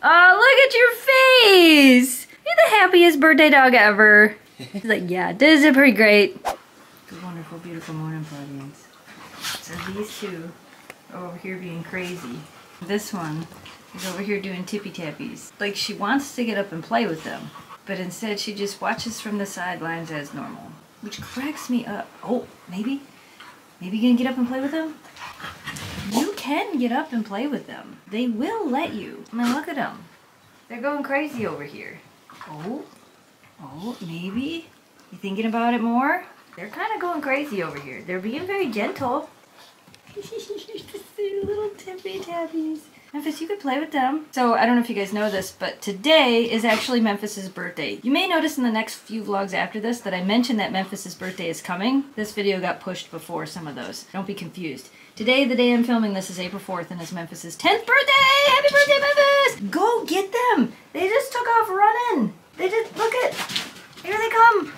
Oh, look at your face! You're the happiest birthday dog ever. He's like, yeah, this is pretty great. Good, wonderful, beautiful morning, plugins. So these two are over here being crazy. This one is over here doing tippy tappies. Like she wants to get up and play with them, but instead she just watches from the sidelines as normal, which cracks me up. Oh, maybe? Maybe you gonna get up and play with them? Can get up and play with them. They will let you. I mean, look at them. They're going crazy over here. Oh, oh, maybe? You thinking about it more? They're kind of going crazy over here. They're being very gentle. little tippy tappies. Memphis, you could play with them. So I don't know if you guys know this, but today is actually Memphis's birthday. You may notice in the next few vlogs after this that I mentioned that Memphis's birthday is coming. This video got pushed before some of those. Don't be confused. Today, the day I'm filming this is April 4th and it's Memphis's 10th birthday! Happy birthday, Memphis! Go get them! They just took off running. They just, look at, here they come.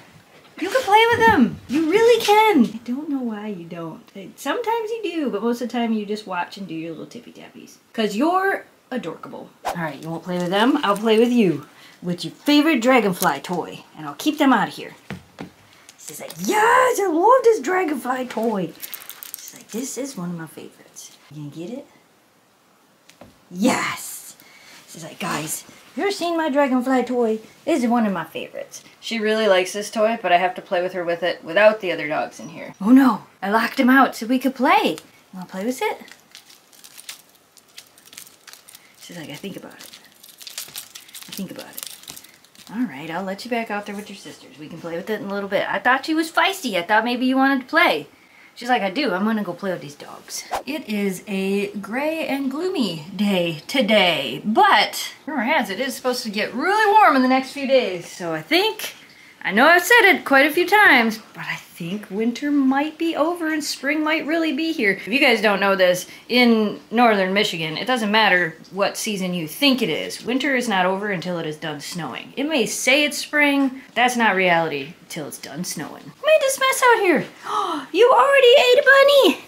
You can play with them. You really can. I don't know why you don't. Sometimes you do, but most of the time you just watch and do your little tippy tappies. Because you're adorable. All right, you won't play with them? I'll play with you. With your favorite dragonfly toy. And I'll keep them out of here. She's like, yes, I love this dragonfly toy. She's like, this is one of my favorites. You gonna get it? Yes. She's like, guys, you ever seen my dragonfly toy? Is one of my favorites. She really likes this toy, but I have to play with her with it without the other dogs in here. Oh no, I locked him out so we could play. You wanna play with it? She's like, I think about it. I think about it. All right, I'll let you back out there with your sisters. We can play with it in a little bit. I thought she was feisty. I thought maybe you wanted to play. She's like, I do. I'm to go play with these dogs. It is a gray and gloomy day today, but rumor has it is supposed to get really warm in the next few days. So I think, I know I've said it quite a few times, but I think winter might be over and spring might really be here. If you guys don't know this, in northern Michigan, it doesn't matter what season you think it is. Winter is not over until it is done snowing. It may say it's spring, that's not reality until it's done snowing. Who made this mess out here? You already ate a bunny!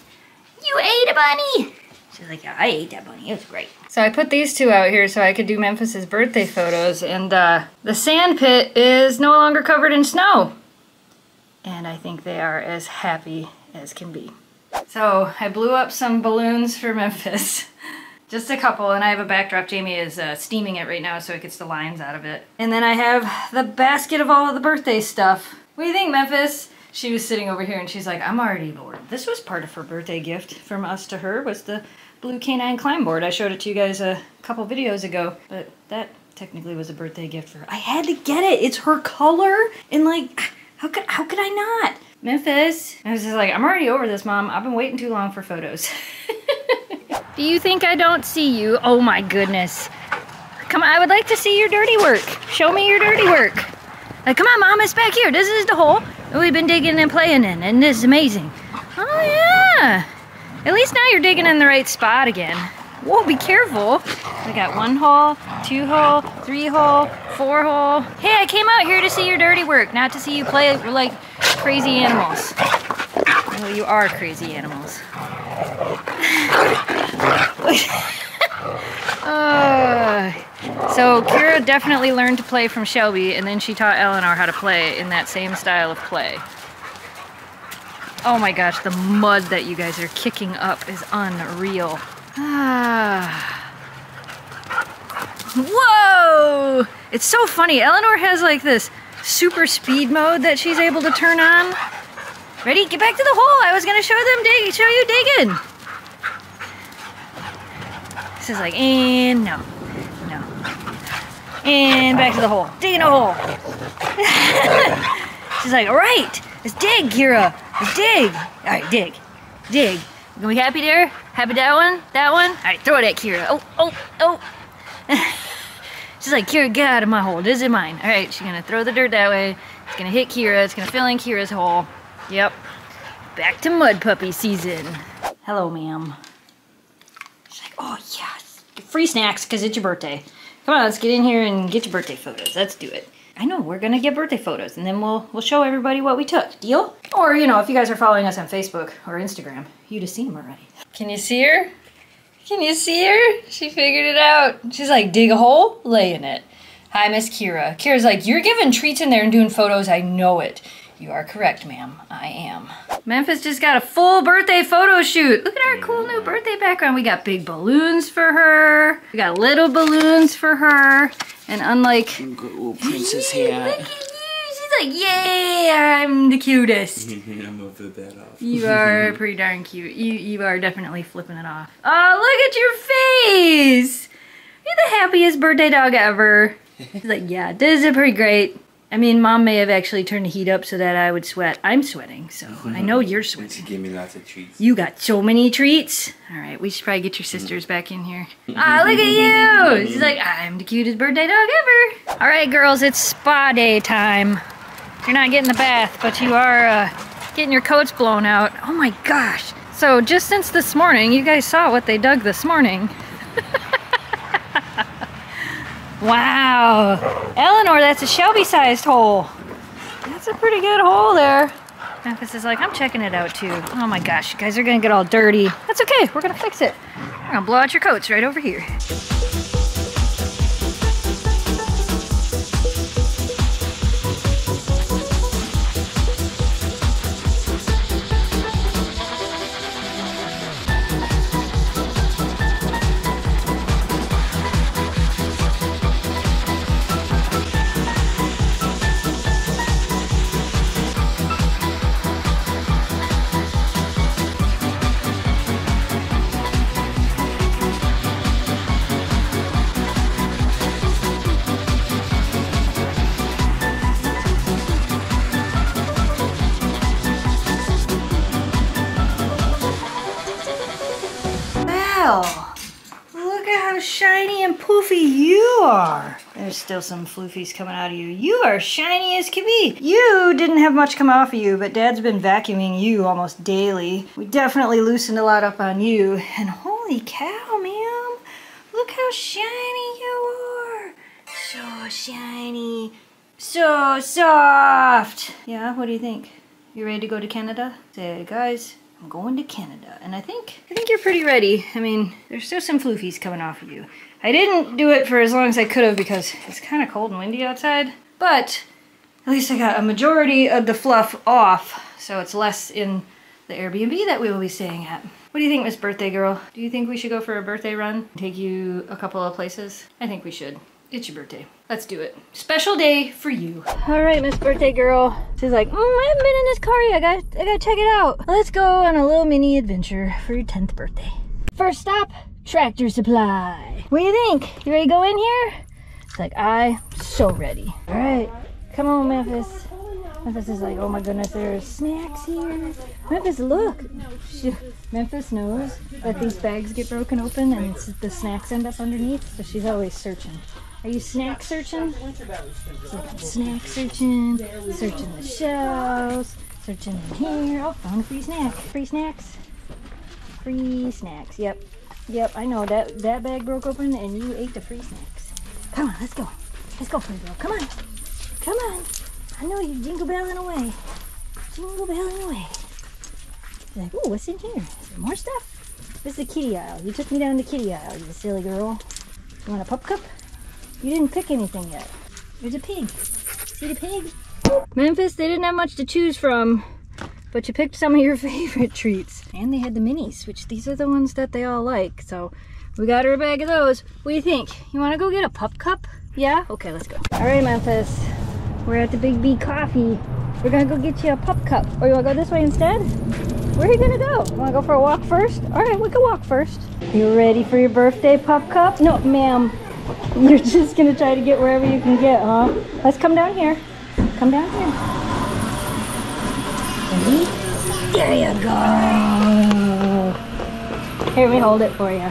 You ate a bunny! She's like, yeah, I ate that bunny. It was great. So I put these two out here so I could do Memphis's birthday photos, and uh, the sand pit is no longer covered in snow and I think they are as happy as can be. So I blew up some balloons for Memphis. Just a couple, and I have a backdrop. Jamie is uh, steaming it right now so it gets the lines out of it. And then I have the basket of all of the birthday stuff. What do you think, Memphis? She was sitting over here and she's like, I'm already bored. This was part of her birthday gift from us to her, was the blue canine climb board. I showed it to you guys a couple videos ago, but that technically was a birthday gift for her. I had to get it. It's her color, and like, how could, how could I not? Memphis. I was just like, I'm already over this, Mom. I've been waiting too long for photos. Do you think I don't see you? Oh my goodness. Come on, I would like to see your dirty work. Show me your dirty work. Like, come on, Mom, it's back here. This is the hole we've been digging and playing in, and this is amazing. Oh, yeah. At least now you're digging in the right spot again. Whoa, be careful. We got one hole, two hole, three hole, four hole. Hey, I came out here to see your dirty work, not to see you play like crazy animals. Well, you are crazy animals. uh, so Kira definitely learned to play from Shelby, and then she taught Eleanor how to play in that same style of play. Oh my gosh, the mud that you guys are kicking up is unreal. Ah. Whoa! It's so funny. Eleanor has like this super speed mode that she's able to turn on. Ready? Get back to the hole. I was gonna show them dig show you digging. This is like, and no. No. And back to the hole. Digging a hole. she's like, alright, let's dig, Kira. Let's dig. Alright, dig. Dig. You gonna be happy there? Happy that one? That one? Alright, throw it at Kira. Oh, oh, oh. she's like, Kira, get out of my hole. This is mine. Alright, she's gonna throw the dirt that way. It's gonna hit Kira. It's gonna fill in Kira's hole. Yep. Back to mud puppy season. Hello, ma'am. She's like, oh, yes. Free snacks, because it's your birthday. Come on, let's get in here and get your birthday photos. Let's do it. I know, we're gonna get birthday photos and then we'll we'll show everybody what we took. Deal? Or, you know, if you guys are following us on Facebook or Instagram, you'd have seen them already. Can you see her? Can you see her? She figured it out. She's like, dig a hole, lay in it. Hi, Miss Kira. Kira's like, you're giving treats in there and doing photos. I know it. You are correct, ma'am. I am. Memphis just got a full birthday photo shoot. Look at our cool new birthday background. We got big balloons for her. We got little balloons for her. And unlike... Little princess hat. Look at you. She's like, yay, I'm the cutest. I'm gonna flip that off. You are pretty darn cute. You you are definitely flipping it off. Oh, look at your face! You're the happiest birthday dog ever. He's like, yeah, this is pretty great. I mean, mom may have actually turned the heat up so that I would sweat. I'm sweating, so I know you're She sweating. gave me lots of treats. You got so many treats. All right, we should probably get your sisters back in here. Ah, look at you! She's like, I'm the cutest birthday dog ever. All right, girls, it's spa day time. You're not getting the bath, but you are uh, getting your coats blown out. Oh my gosh. So just since this morning, you guys saw what they dug this morning. Wow. Eleanor, that's a Shelby-sized hole. That's a pretty good hole there. Memphis is like, I'm checking it out too. Oh my gosh, you guys are gonna get all dirty. That's okay, we're gonna fix it. We're gonna blow out your coats right over here. Look at how shiny and poofy you are. There's still some floofies coming out of you. You are shiny as can be. You didn't have much come off of you, but Dad's been vacuuming you almost daily. We definitely loosened a lot up on you. And holy cow, ma'am. Look how shiny you are. So shiny. So soft. Yeah, what do you think? You ready to go to Canada? Say, guys, I'm going to Canada. And I think I think you're pretty ready. I mean, there's still some floofies coming off of you. I didn't do it for as long as I could have because it's kind of cold and windy outside. But at least I got a majority of the fluff off, so it's less in the Airbnb that we will be staying at. What do you think, Miss Birthday Girl? Do you think we should go for a birthday run? Take you a couple of places? I think we should. It's your birthday. Let's do it. Special day for you. All right, Miss Birthday Girl. She's like, mm, I haven't been in this car yet. I got, I gotta check it out. Let's go on a little mini adventure for your 10th birthday. First stop, Tractor Supply. What do you think? You ready to go in here? It's like, I so ready. All right, come on, Memphis. Memphis is like, oh my goodness, there's snacks here. Memphis, look. She, Memphis knows that these bags get broken open and the snacks end up underneath, so she's always searching. Are you snack searching? Snack searching, searching the shelves, searching in here. Oh, found a free snack. Free snacks. Free snacks. Yep. Yep, I know that that bag broke open and you ate the free snacks. Come on, let's go. Let's go, pretty girl. Come on. Come on. I know you're jingle belling away. Jingle belling away. She's like, ooh, what's in here? More stuff? This is the kitty aisle. You took me down the kitty aisle, you silly girl. You want a pup cup? You didn't pick anything yet. There's a pig. See the pig? Memphis, they didn't have much to choose from, but you picked some of your favorite treats. And they had the minis, which these are the ones that they all like. So we got her a bag of those. What do you think? You want to go get a pup cup? Yeah? Okay, let's go. All right, Memphis. We're at the Big B Coffee. We're gonna go get you a pup cup. Or you wanna go this way instead? Where are you gonna go? Wanna go for a walk first? All right, we can walk first. You ready for your birthday pup cup? No, ma'am. You're just gonna try to get wherever you can get, huh? Let's come down here. Come down here. Ready? There you go. Here, me hold it for you.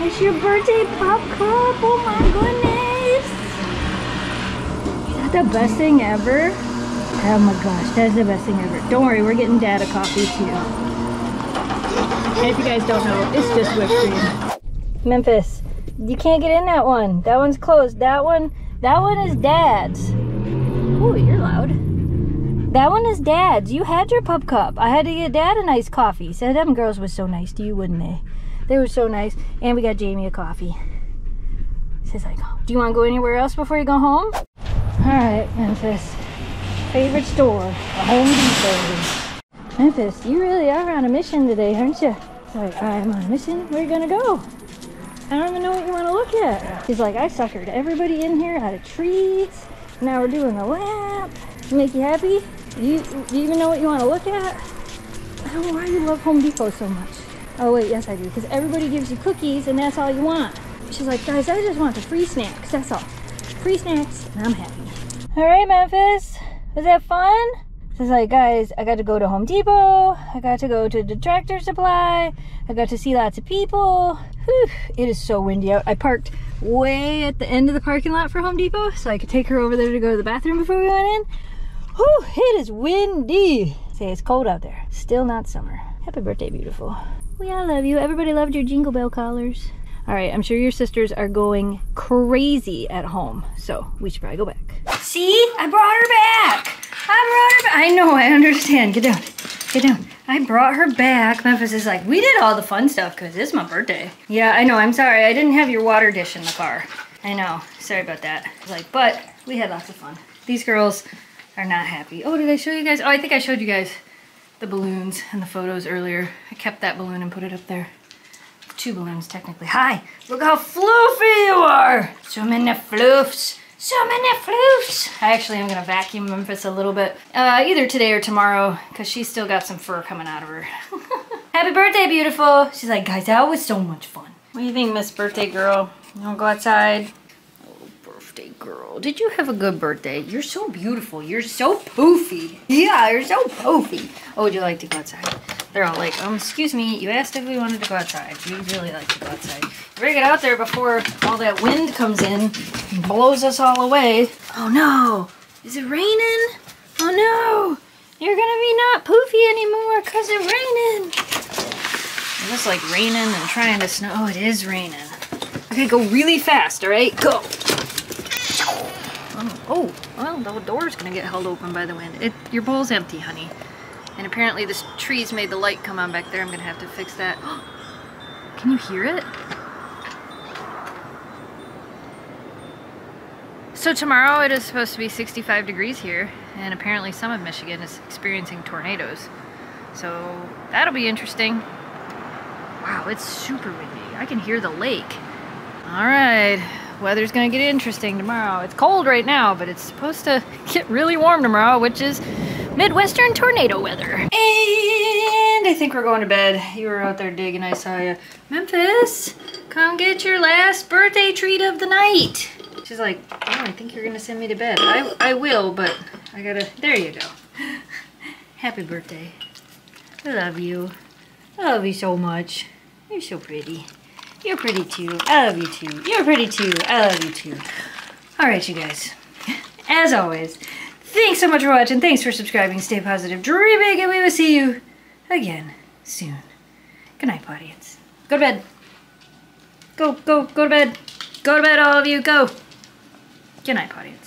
It's your birthday pop cup. Oh my goodness. Is that the best thing ever? Oh my gosh, that's the best thing ever. Don't worry, we're getting dad a coffee too. And if you guys don't know, it's just whipped cream. Memphis, you can't get in that one. That one's closed. That one, that one is dad's. Ooh, you're loud. That one is Dad's. You had your pup cup. I had to get Dad a nice coffee. So them girls was so nice to you, wouldn't they? They were so nice. And we got Jamie a coffee. Says like, do you want to go anywhere else before you go home? All right, Memphis. Favorite store, a Home Depot. Memphis, you really are on a mission today, aren't you? It's like, I'm on a mission. Where you gonna go? I don't even know what you want to look at. He's like, I suckered everybody in here out of treats. Now we're doing a lap. Make you happy? Do you, you even know what you want to look at? I don't know why you love Home Depot so much. Oh wait, yes I do. Because everybody gives you cookies and that's all you want. She's like, guys, I just want the free snacks. That's all. Free snacks and I'm happy. All right, Memphis. Was that fun? She's like, guys, I got to go to Home Depot. I got to go to the tractor supply. I got to see lots of people. Whew, it is so windy out. I parked way at the end of the parking lot for Home Depot so I could take her over there to go to the bathroom before we went in. Whew, it is windy. Say it's cold out there. Still not summer. Happy birthday, beautiful. We all love you. Everybody loved your jingle bell collars. All right, I'm sure your sisters are going crazy at home, so we should probably go back. See, I brought her back. I brought her. I know, I understand. Get down, get down. I brought her back. Memphis is like, we did all the fun stuff because it's my birthday. Yeah, I know, I'm sorry. I didn't have your water dish in the car. I know, sorry about that. Like, but we had lots of fun. These girls are not happy. Oh, did I show you guys? Oh, I think I showed you guys the balloons and the photos earlier. I kept that balloon and put it up there two balloons technically. Hi, look how floofy you are. So many floofs. So many floofs. I actually am gonna vacuum Memphis a little bit, uh, either today or tomorrow, because she's still got some fur coming out of her. Happy birthday, beautiful. She's like, guys, that was so much fun. What do you think, Miss Birthday Girl? You wanna go outside? Oh, birthday girl. Did you have a good birthday? You're so beautiful. You're so poofy. Yeah, you're so poofy. Oh, would you like to go outside? They're all like, um, excuse me, you asked if we wanted to go outside. We really like to go outside. Better get out there before all that wind comes in and blows us all away. Oh no, is it raining? Oh no, you're gonna be not poofy anymore because it's raining. It looks like raining and trying to snow. Oh, it is raining. Okay, go really fast, all right? Go. Oh, oh, well, the door's gonna get held open by the wind. It, your bowl's empty, honey. And apparently this trees made the light come on back there. I'm gonna have to fix that. Can you hear it? So tomorrow it is supposed to be 65 degrees here and apparently some of Michigan is experiencing tornadoes. So that'll be interesting. Wow, it's super windy. I can hear the lake. All right, weather's gonna get interesting tomorrow. It's cold right now, but it's supposed to get really warm tomorrow, which is Midwestern tornado weather. And I think we're going to bed. You were out there digging, I saw you. Memphis, come get your last birthday treat of the night. She's like, oh, I think you're gonna send me to bed. I, I will, but I gotta, there you go. Happy birthday. I love you. I love you so much. You're so pretty. You're pretty too. I love you too. You're pretty too. I love you too. All right, you guys. As always, Thanks so much for watching. Thanks for subscribing. Stay positive. Dream big, and we will see you again soon. Good night, audience. Go to bed. Go, go, go to bed. Go to bed, all of you. Go. Good night, audience.